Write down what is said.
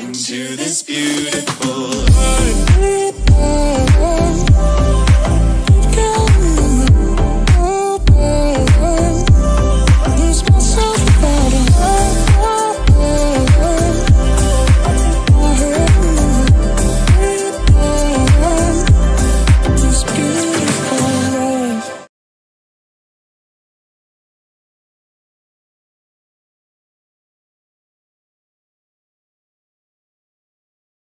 into this beautiful.